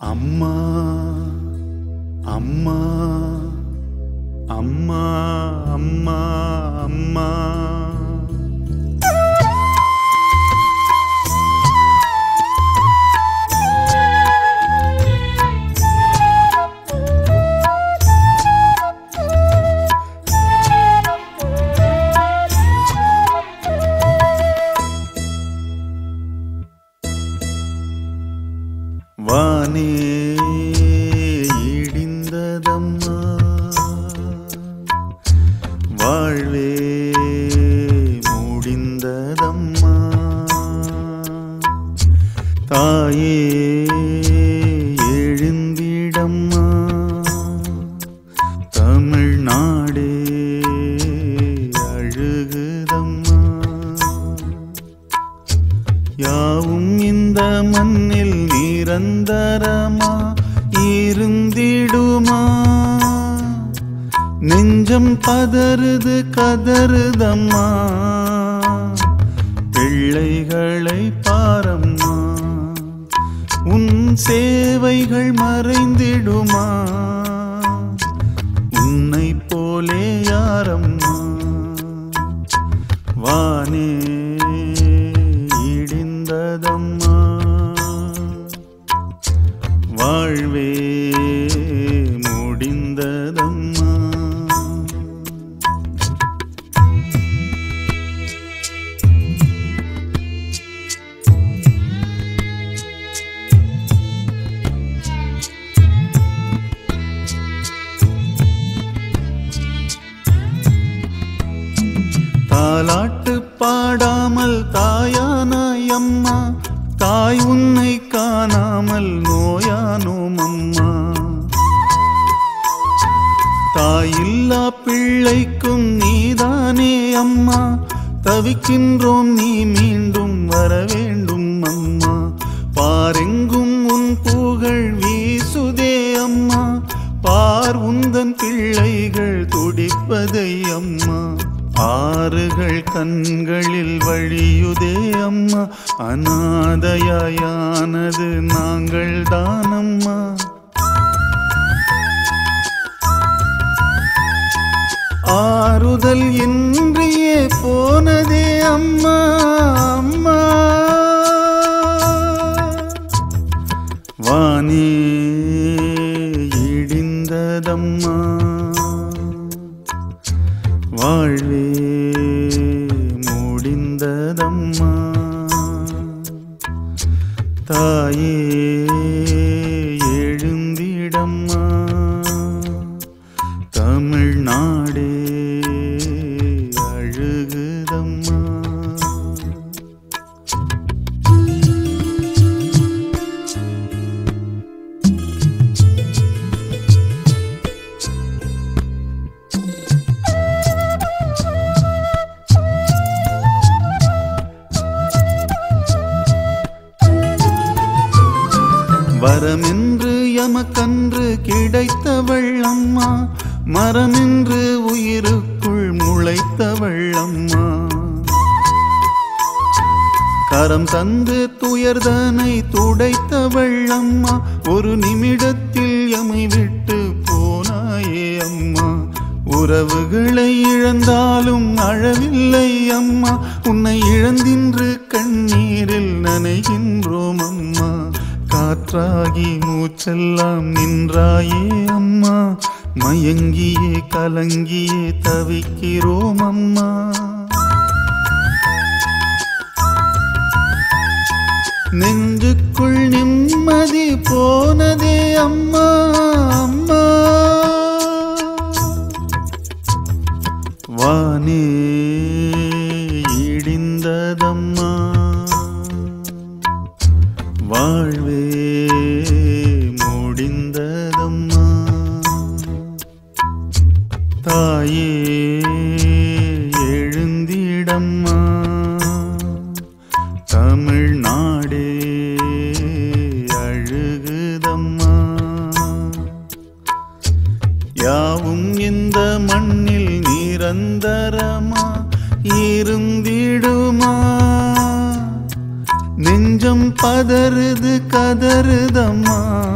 அம்மா அம்மா அம்மா அம்மா அம்மா தாயே எழுந்திடம்மா. தமிழ்நாடே அழுகுதம்மா. யாவும் இந்த மண்ணில் நிரந்தரமா இருந்திடுமா? நெஞ்சம் பதறுது கதறுதம்மா. பிள்ளைகளை பாரம் சேவைகள் மறைந்திடுமா? உன்னை போலே யாரம்மா? வானே இடிந்ததம்மா? வாழ்வே முடிந்ததம் தாயில்லா பிள்ளைக்கும் நீதானே அம்மா. தவிக்கின்றோம் நீ மீண்டும் வர வேண்டும் அம்மா. பாரெங்கும் உன் புகழ் வீசுதே அம்மா. பார் உந்தன் பிள்ளைகள் துடிப்பதை அம்மா. ஆறுகள் கண்களில் வழியுதே அம்மா. அநாதையாயானது நாங்கள் தானம்மா ஆறுதல் இன்றியே போனதே அம்மா அம்மா. வானே இடிந்ததம்மா. வாழ்வே முடிந்ததம்மா. தாயே வரமென்று எமக்கன்று கிடைத்தவள் அம்மா. மரமென்று உயிருக்குள் முளைத்தவள் அம்மா. கரம் தந்து துயர்தனை துடைத்தவள் அம்மா. ஒரு நிமிடத்தில் எமை விட்டு போனாயே அம்மா. உறவுகளை இழந்தாலும் அழவில்லை அம்மா. உன்னை இழந்தின்று கண்ணீரில் நனைகின்றோம் அம்மா. காற்றாகி மூச்செல்லாம் நின்றாயே அம்மா. மயங்கியே கலங்கியே தவிக்கிறோம் அம்மா. நெஞ்சுக்குள் நிம்மதி போனதே அம்மா. மண்ணில் நிரந்தரமா இருந்திடுமா? நெஞ்சம் பதறுது கதறுதம்மா?